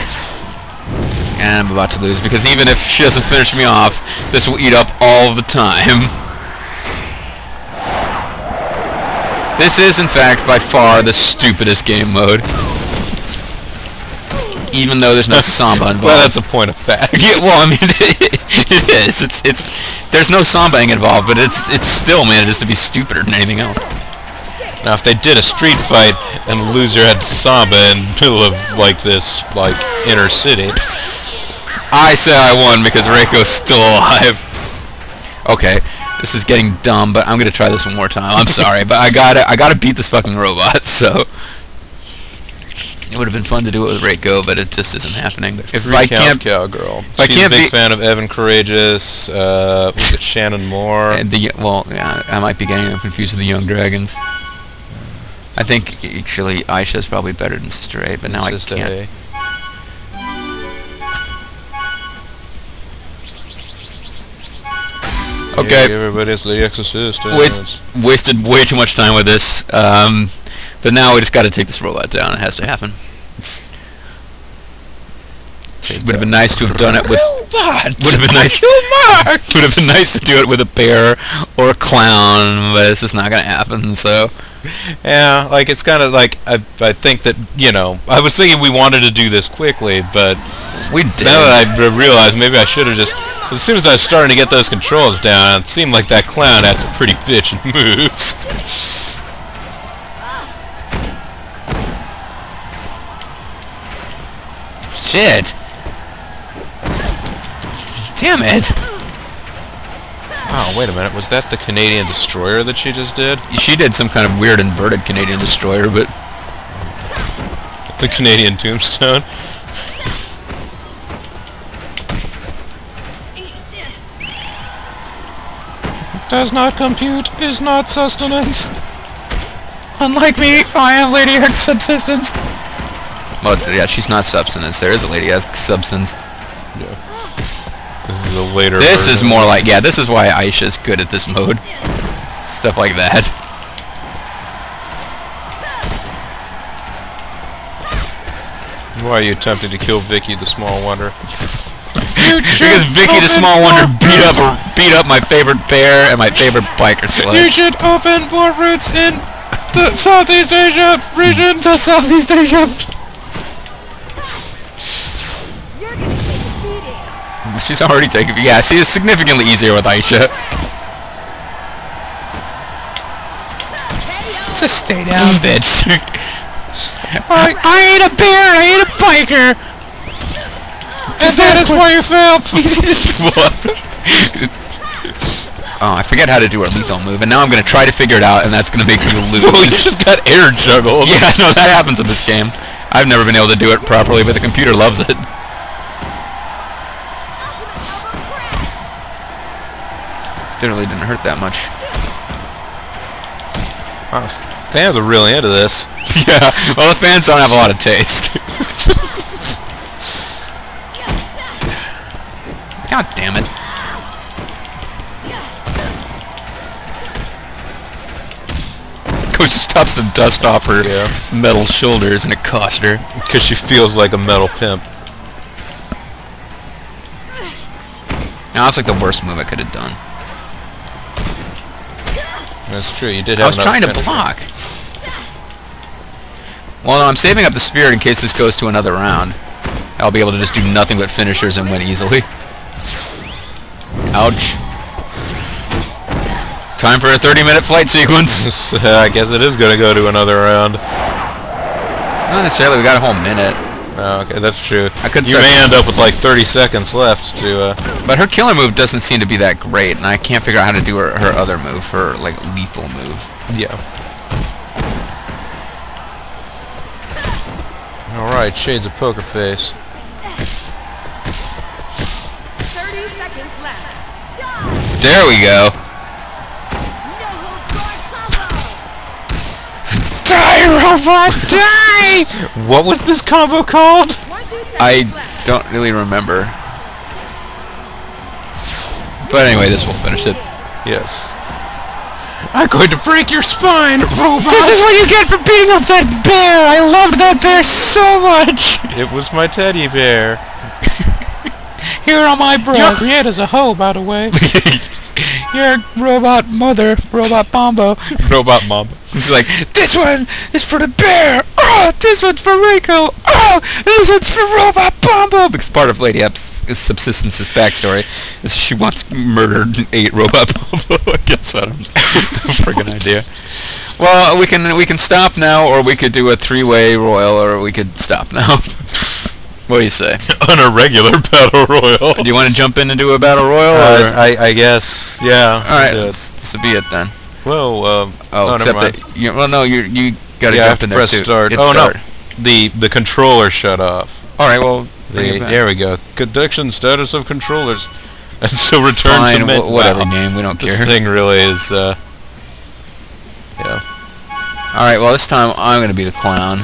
And I'm about to lose because even if she doesn't finish me off, this will eat up all the time. This is, in fact, by far the stupidest game mode. Even though there's no samba involved. Well, that's a point of fact. Yeah, well, I mean, it is. It's it's. There's no sambaing involved, but it's it's still manages to be stupider than anything else. Now, if they did a street fight and the loser had samba in the middle of like this, like inner city, I say I won because Reiko's still alive. Okay, this is getting dumb, but I'm gonna try this one more time. I'm sorry, but I gotta I gotta beat this fucking robot. So it would have been fun to do it with Reiko, but it just isn't happening. If I can't, cowgirl. I She's can't a big be- fan of Evan Courageous. Uh, Shannon Moore? and the well, yeah, I might be getting confused with the Young Dragons. I think actually Aisha's probably better than Sister A, but now Sister I can't. A. Okay. Yeah, everybody's the Exorcist. Waste, wasted way too much time with this. Um, but now we just got to take this robot down. It has to happen. It would have been nice to have done it with. Would have been nice. Would have been nice to do it with a bear or a clown, but it's just not gonna happen. So Yeah, like it's kind of like I, I think that you know I was thinking we wanted to do this quickly, but we did. now that I re- realized maybe I should have just as soon as I was starting to get those controls down, it seemed like that clown had some pretty bitchin' moves. Shit. Damn it. Oh wait a minute, was that the Canadian destroyer that she just did? She did some kind of weird inverted Canadian destroyer, but The Canadian tombstone. Does not compute, is not sustenance. Unlike me, I am Lady X Subsistence. well, yeah, she's not substance. There is a lady X substance. This is later. This is more like yeah. This is why Aisha's good at this mode. Stuff like that. Why are you attempting to kill Vicky the Small Wonder? because Vicky the Small Wonder beat up beat up my favorite bear and my favorite biker You should open more routes in the Southeast Asia region. The Southeast Asia. You're gonna take a beating. She's already taken. Yeah, see, it's significantly easier with Aisha. Just stay down. Bitch. I, I ain't a bear, I ain't a biker. And that is why you failed. what? oh, I forget how to do her lethal move, and now I'm gonna try to figure it out, and that's gonna make me lose. Well, he just got air juggled. Yeah, no, that happens in this game. I've never been able to do it properly, but the computer loves it. Literally didn't hurt that much. Wow, fans are really into this. yeah, well, the fans don't have a lot of taste. God damn it. Coach stops to dust off her Yeah. metal shoulders, and it cost her. Because she feels like a metal pimp. Now, that's like the worst move I could have done. That's true. You did I was trying to block. Well, no, I'm saving up the spirit in case this goes to another round. I'll be able to just do nothing but finishers and win easily. Ouch. Time for a 30-minute flight sequence. I guess it is going to go to another round. Not necessarily. We got a whole minute. Oh, okay, that's true. I could You may end up with like 30 seconds left to. Uh, But her killer move doesn't seem to be that great, and I can't figure out how to do her, her other move, her like lethal move. yeah. All right, Shades of Poker Face. 30 seconds left. There we go. No holds barred combo. Die, robot, die! What was this combo called? I don't really remember. But anyway, this will finish it. Yes. I'm going to break your spine, robot. This is what you get for beating up that bear! I loved that bear so much! It was my teddy bear. Here on my breast. Your creator's a hoe, by the way. Your robot mother, Robot Bombo. Robot mom. It's like, This one is for the bear! Oh, this one's for Reiko! Oh, this one's for Robot Bombo! because part of Lady Ep's subsistence's backstory is she once murdered eight robot Bobo. I guess I don't know. friggin' idea. Well, we can we can stop now, or we could do a three-way royal, or we could stop now. what do you say? On a regular battle royal. Do you want to jump in and do a battle royal? Uh, or? I, I guess, yeah. All right, this this will be it then. Well, um, Oh, oh, except never mind. that you well, no, you you got to Yeah, jump have in to there press too. start. Hit Oh, no. the the controller shut off. All right, well, The, there we go. Conduction status of controllers. And so return Fine, to mid. wh- whatever Wow. name, we don't This care. thing really is. Uh, yeah. All right, well, this time I'm going to be the clown.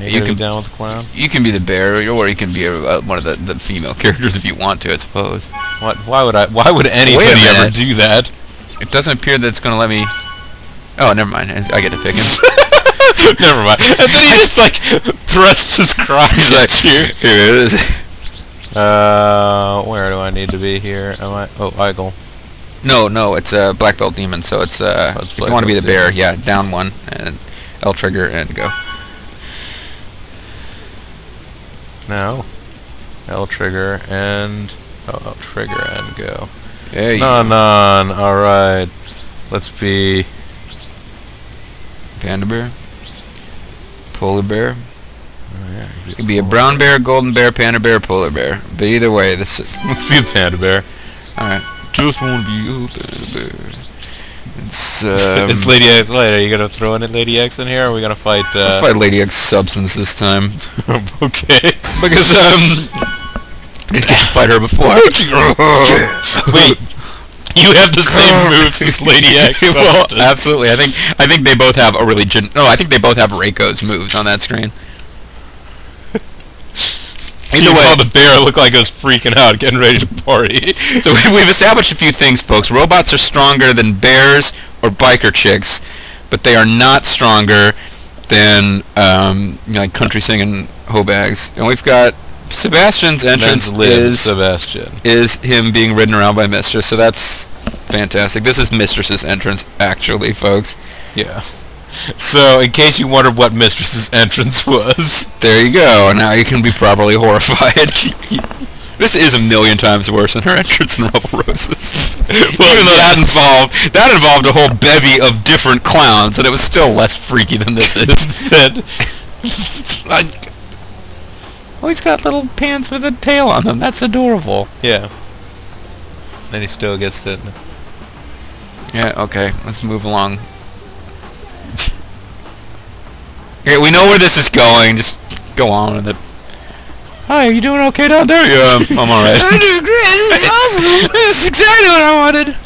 You, You can- down with the clown. You can be the bear, or you can be uh, one of the, the female characters if you want to, I suppose. What? Why would I? Why would anybody ever do that? It doesn't appear that it's going to let me... Oh, never mind. I I get to pick him. Never mind. And then he just like thrusts his crotch He's like, you. here it is. Uh, where do I need to be here? Am I? Oh, Aigle. No, no, it's a black belt demon, so it's, uh, Oh, if you want to be the belt bear, yeah, down one, and L trigger, and go. No. L trigger and oh, L trigger and go. There you None, none. All right. Let's be. Panda bear. Polar bear. Oh, yeah, It could be a brown bear, golden bear, panda bear, polar bear. But either way, this is... Let's be a panda bear. Alright. Just wanna be a panda bear. It's, um, it's Lady X. Wait, are you gonna throw in Lady X in here? Or are we gonna fight? Let's Uh, fight Lady X Substance this time. okay. Because, um... Get to fight her before. Wait. You have the same moves as Lady X. well, absolutely. I think I think they both have a really gen- no. I think they both have Reiko's moves on that screen. Either Either way, the bear looked like it was freaking out, getting ready to party. so we- we've established a few things, folks. Robots are stronger than bears or biker chicks, but they are not stronger than um, you know, like country singing hoe bags. And we've got Sebastian's entrance is Sebastian. is him being ridden around by Mistress. So that's fantastic. This is Mistress's entrance, actually, folks. Yeah. So, in case you wondered what Mistress's entrance was, There you go. Now you can be properly horrified. this is a million times worse than her entrance in Rumble Roses. Even though that involved that involved a whole bevy of different clowns, and it was still less freaky than this is. like, oh, he's got little pants with a tail on them. That's adorable. yeah. Then he still gets to. Yeah. Okay. Let's move along. okay, we know where this is going. Just go on with it. Hi, are you doing okay down there? Yeah, I'm alright. I'm great. This is awesome. This is exactly what I wanted.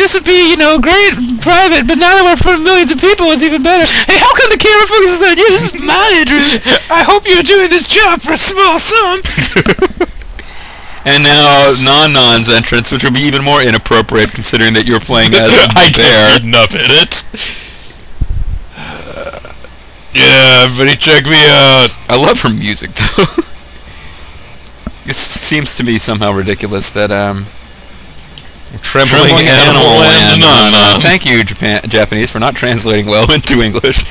This would be, you know, great and private, but now that we're in front of millions of people, it's even better. Hey, how come the camera focuses on you? This is my entrance. I hope you're doing this job for a small sum. And now Non Non's entrance, which would be even more inappropriate considering that you're playing as a I bear. get beaten up in it. yeah, everybody check me out. I love her music though. it seems to me somehow ridiculous that um Trembling, animal, land. Non No, no. Thank you, Japan Japanese, for not translating well into English.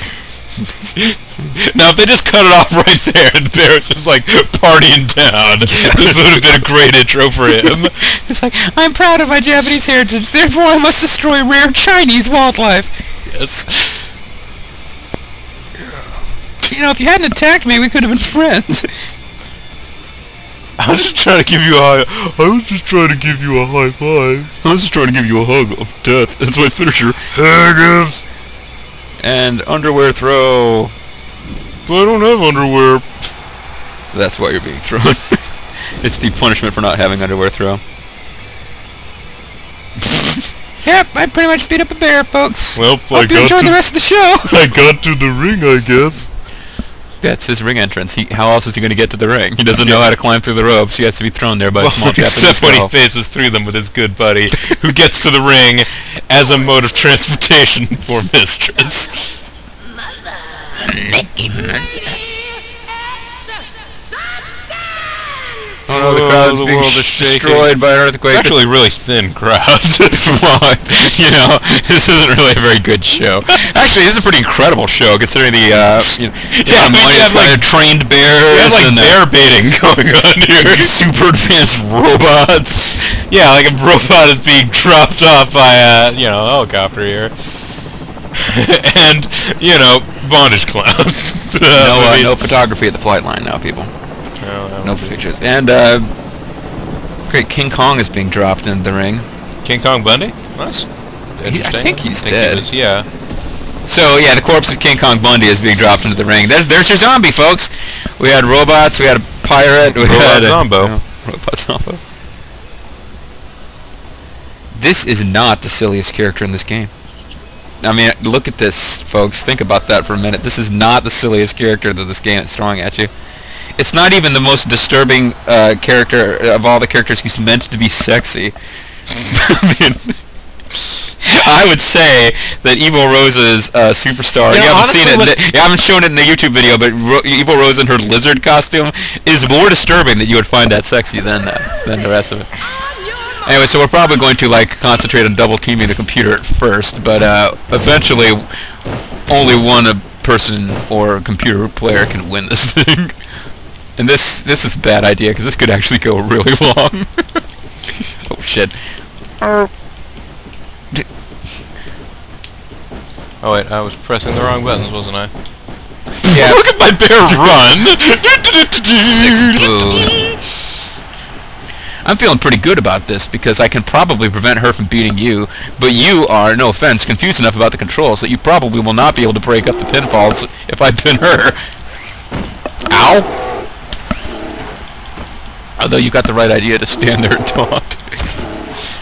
Now, if they just cut it off right there, and the bear was just like partying down, this would have been a great intro for him. It's like, I'm proud of my Japanese heritage, therefore I must destroy rare Chinese wildlife. yes. You know, if you hadn't attacked me, we could have been friends. I was just trying to give you a high. I was just trying to give you a high five. I was just trying to give you a hug of death. That's my finisher. Haggis. And underwear throw. But I don't have underwear. That's why you're being thrown. it's the punishment for not having underwear throw. Yep, I pretty much beat up a bear, folks. Well, I Hope you got enjoy to, the rest of the show. I got to the ring, I guess. That's his ring entrance. He, how else is he going to get to the ring? He doesn't know how to climb through the ropes. He has to be thrown there by a small Japanese except when he girl. faces through them with his good buddy, who gets to the ring as a mode of transportation for mistress. Oh no, the Oh, crowd's the being world is sh- shaking. destroyed by an earthquake. It's actually really thin crowd. well, you know, this isn't really a very good show. Actually, this is a pretty incredible show considering the, uh, you know, Yeah, the money have, like- of trained We bears have like and uh, bear baiting going on here. super advanced robots. Yeah, like a robot is being dropped off by a you know helicopter here, and you know bondage clowns. No, uh, no photography at the flight line now, people. No, No pictures. And, uh, great, King Kong is being dropped into the ring. King Kong Bundy. Nice. He- I think he's he dead. was- yeah. So yeah, the corpse of King Kong Bundy is being dropped into the ring. There's there's your zombie, folks. We had robots. We had a pirate. We Robot had a, Zombo. Yeah, robot Zombo. This is not the silliest character in this game. I mean, look at this, folks. Think about that for a minute. This is not the silliest character that this game is throwing at you. It's not even the most disturbing uh, character of all the characters who's meant to be sexy. I mean, I would say that Evil Rose's uh, superstar. You You, haven't seen honestly, it. You haven't shown it in the YouTube video, but Ro- Evil Rosa in her lizard costume is more disturbing that you would find that sexy than uh, than the rest of it. Anyway, so we're probably going to like concentrate on double teaming the computer at first, but uh, eventually, only one person or computer player can win this thing. And this this is a bad idea because this could actually go really long. oh shit. Oh wait, I was pressing the wrong buttons, wasn't I? Yeah. Look at my bear run. I'm feeling pretty good about this because I can probably prevent her from beating you, but you are, no offense, confused enough about the controls that you probably will not be able to break up the pinfalls if I pin her. Ow! Although you got the right idea to stand there and taunt.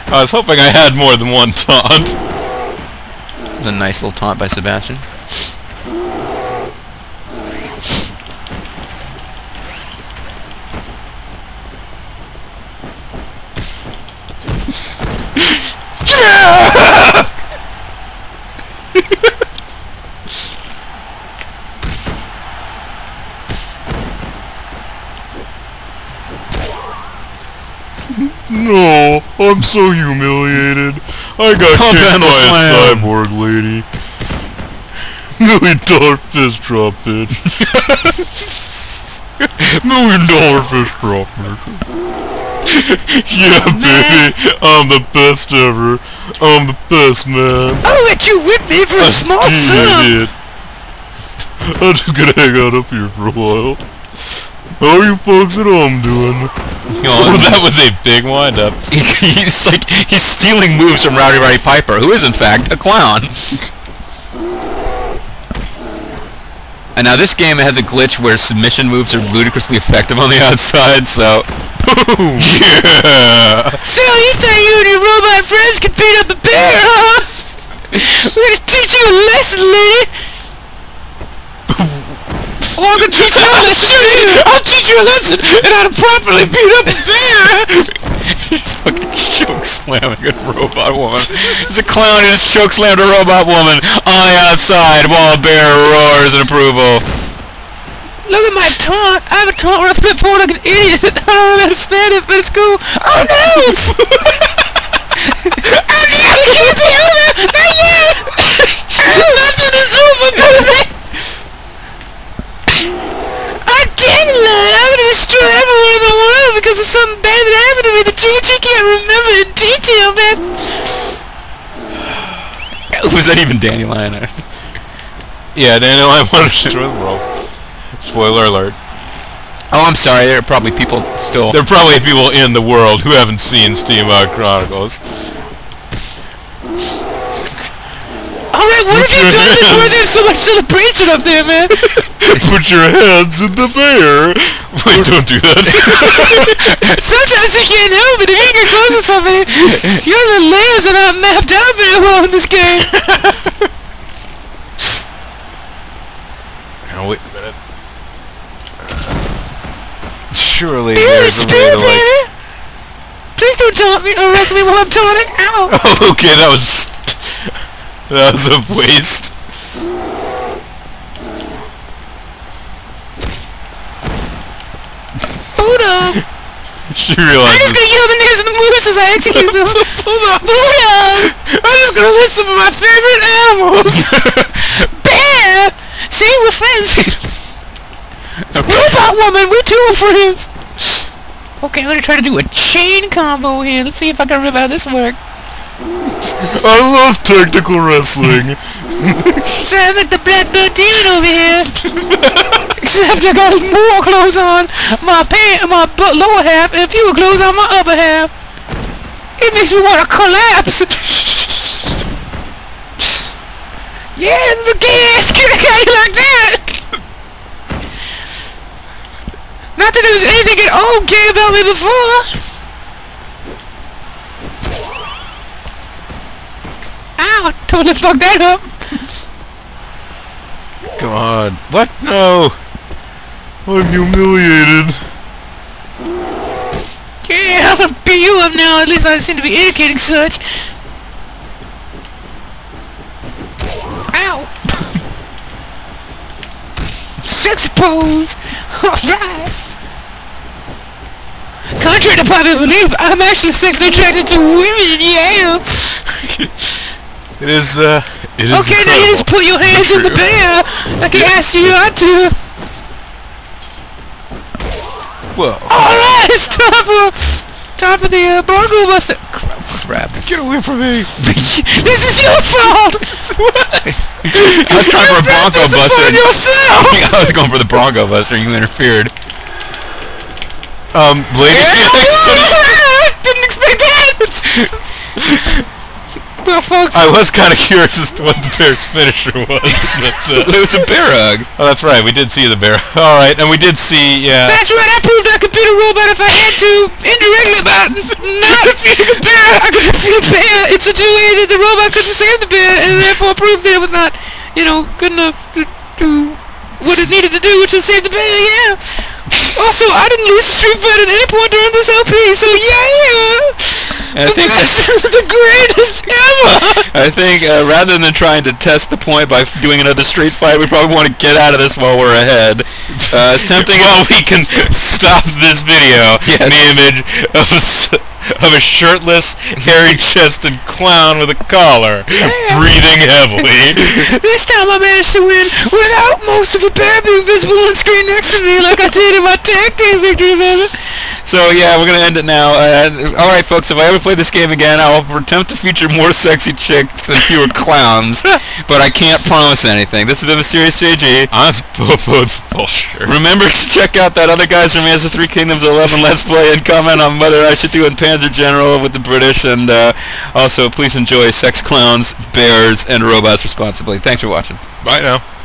I was hoping I had more than one taunt. It was a nice little taunt by Sebastian. No, I'm so humiliated. I got Pump kicked handle by a slam. cyborg lady. Million dollar fist drop, bitch. Million dollar fist drop, bitch. yeah, baby, I'm the best ever. I'm the best, man. I'll let you whip me for a small sum. Idiot. I'm just gonna hang out up here for a while. How are you folks at home doing? Oh, that was a big windup. He, he's like, he's stealing moves from Rowdy Roddy Piper, who is in fact a clown. And now this game has a glitch where submission moves are ludicrously effective on the outside, so... Boom! Yeah. So you thought you and your robot friends could beat up a bear, huh? We're gonna teach you a lesson, lady. I'm gonna teach you shoot you. I'll teach you a lesson and how to properly beat up a bear. He's fucking choke slamming a robot woman. It's a clown who just choke slammed a robot woman on the outside while a bear roars in approval. Look at my taunt. I have a taunt where I flip forward like an idiot. I don't really understand it, but it's cool. Oh no! oh no! It can't be over! Not yet! Is over, baby! I'm gonna destroy everyone in the world because of something bad that happened to me that you, you can't remember in detail, man! Was that even Danny Dandelion? Yeah, Daniel, I want to destroy the world. Spoiler alert. Oh, I'm sorry. There are probably people still. There are probably people in the world who haven't seen Steamboat uh, Chronicles. Alright, what have you Put your done that's hands- worthy of so much celebration up there, man? Put your hands in the bear. Wait, don't do that. Sometimes you can't help it. If you get close to somebody, your little layers are not mapped out very well in this game. now wait a minute. Uh, surely You're there's a way to like. Eh? Please don't taunt me or arrest me while I'm taunting. Ow. Oh, okay, that was that was a waste. Bulldog. She I'm just gonna yell the names of the moose as I execute them. Bulldog. I'm just gonna list some of my favorite animals. Bear. See, we're friends. Robot woman, we two are friends. Okay, I'm gonna try to do a chain combo here. Let's see if I can remember how this works. I love technical wrestling. So I'm like the black demon over here. Except I got more clothes on my pant, my lower half, and fewer clothes on my upper half. It makes me want to collapse. yeah, the gas get like that. Not that there was anything at all gay about me before. Ow, totally fucked that up. Come on. What? No. I'm humiliated. Yeah, I'm gonna beat you up now. At least I seem to be indicating such. Ow! Sexy pose! Alright! Contrary to popular belief, I'm actually sexually attracted to women, yeah! It is, uh, it is Okay, now you just put your hands in the True. bear like I asked you not to. Well, Alright, it's time for, time for the uh, Bronco Buster. Crap, crap. get away from me. This is your fault! I was trying for a Bronco Disappoint Buster. yourself! I was going for the Bronco Buster. You interfered. Um, ladies, Didn't expect that! Well, folks, I was kind of curious as to what the bear's finisher was, but, uh, It was a bear hug. oh, that's right, we did see the bear. Alright, and we did see, yeah, that's right, I proved I could beat a robot if I had to, indirectly by not defeating a bear. I could defeat a bear in such a way that the robot couldn't save the bear, and therefore proved that it was not, you know, good enough to do what it needed to do, which was save the bear, yeah. Also, I didn't lose the street fight at any point during this LP, so yeah! I think this is the greatest ever! I think uh, rather than trying to test the point by f- doing another street fight, we probably want to get out of this while we're ahead. Uh, as tempting well, we can stop this video Yes. the image of of a shirtless, hairy-chested clown with a collar, breathing heavily. This time I managed to win without most of the bear being visible on screen next to me like I did in my tag team victory, baby. So yeah, we're gonna end it now. Uh, all right, folks. If I ever play this game again, I will attempt to feature more sexy chicks and fewer clowns. but I can't promise anything. This has been Mysterious JG. I'm both bullshit. Remember to check out that other guys from As the Three Kingdoms 11 Let's Play and comment on whether I should do in Panzer General with the British. And uh, also, please enjoy sex clowns, bears, and robots responsibly. Thanks for watching. Bye now.